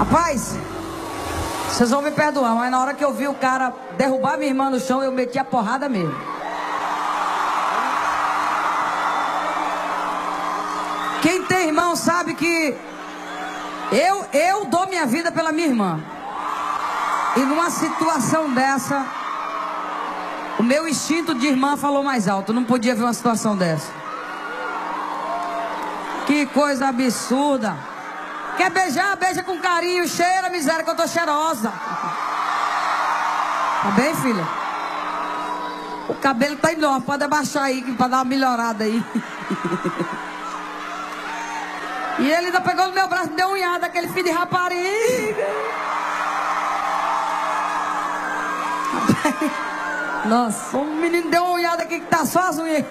Rapaz, vocês vão me perdoar, mas na hora que eu vi o cara derrubar minha irmã no chão, eu meti a porrada mesmo. Quem tem irmão sabe que eu, eu dou minha vida pela minha irmã. E numa situação dessa, o meu instinto de irmã falou mais alto. Não podia ver uma situação dessa. Que coisa absurda. Quer beijar? Beija com carinho. Cheira, miséria, que eu tô cheirosa. Tá bem, filha? O cabelo tá enorme. Pode abaixar aí, pra dar uma melhorada aí. E ele ainda pegou no meu braço e deu unhada, aquele filho de rapariga. Nossa, O menino deu uma unhada aqui que tá só as unhas.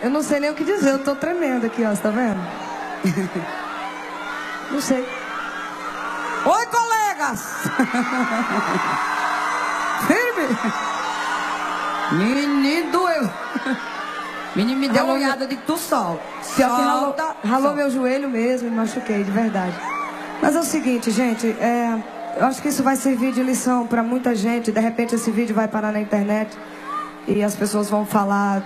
eu não sei nem o que dizer, eu tô tremendo aqui, ó, você tá vendo? Não sei. Oi, colegas! Firme! Menino doeu. Menino me deu uma Ralou unhada de tu sol. Pior que ralou, Solta, ralou solta. meu joelho mesmo, me machuquei, de verdade. Mas é o seguinte, gente, é, eu acho que isso vai servir de lição para muita gente. De repente esse vídeo vai parar na internet e as pessoas vão falar.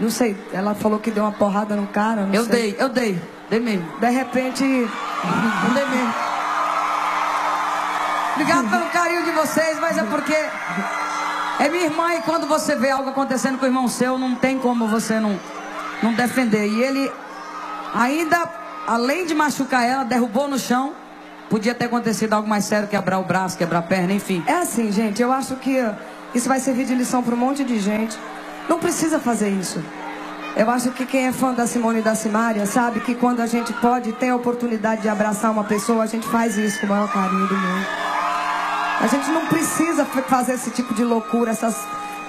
Não sei, ela falou que deu uma porrada no cara. Não Eu sei. dei, eu dei. Dei mesmo. De repente. Obrigado pelo carinho de vocês, mas é porque é minha irmã e quando você vê algo acontecendo com o irmão seu, não tem como você não, não defender. E ele ainda, além de machucar ela, derrubou no chão. Podia ter acontecido algo mais sério, quebrar o braço, quebrar a perna, enfim. É assim, gente, eu acho que isso vai servir de lição para um monte de gente. Não precisa fazer isso. Eu acho que quem é fã da Simone e da Simária sabe que quando a gente pode, tem a oportunidade de abraçar uma pessoa, a gente faz isso com o maior carinho do mundo. A gente não precisa fa- fazer esse tipo de loucura, essas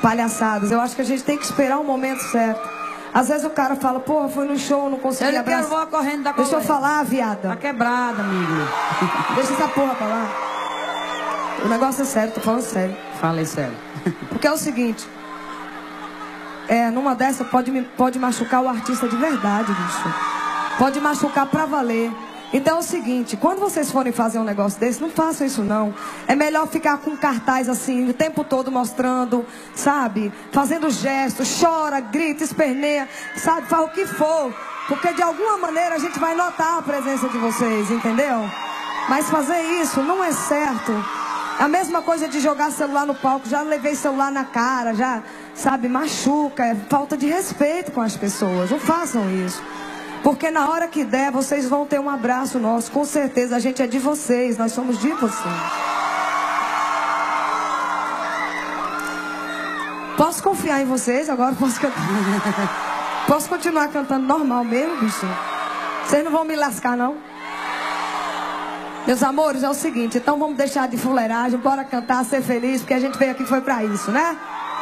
palhaçadas. Eu acho que a gente tem que esperar o momento certo. Às vezes o cara fala, pô, foi no show, não consegui Ele quer abraçar. voar correndo da Deixa eu falar, Tá viada. quebrada, amigo. Deixa essa porra pra lá. O negócio é sério, tô falando sério. Falei sério. Porque é o seguinte. É, numa dessa pode, pode machucar o artista de verdade, bicho. Pode machucar pra valer. Então é o seguinte, quando vocês forem fazer um negócio desse, não façam isso não. É melhor ficar com cartaz assim, o tempo todo mostrando, sabe? Fazendo gestos, chora, grita, esperneia, sabe? Faz o que for. Porque de alguma maneira a gente vai notar a presença de vocês, entendeu? Mas fazer isso não é certo. A mesma coisa de jogar celular no palco, já levei celular na cara, já, sabe, machuca, é falta de respeito com as pessoas. Não façam isso. Porque na hora que der, vocês vão ter um abraço nosso, com certeza. A gente é de vocês, nós somos de vocês. Posso confiar em vocês agora? Posso cantar? Posso continuar cantando normal mesmo, bicho? Vocês não vão me lascar, não? Meus amores, é o seguinte, então vamos deixar de fuleiragem, bora cantar, ser feliz, porque a gente veio aqui foi pra isso, né?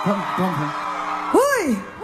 Vamos, vamos, vamos. Ui!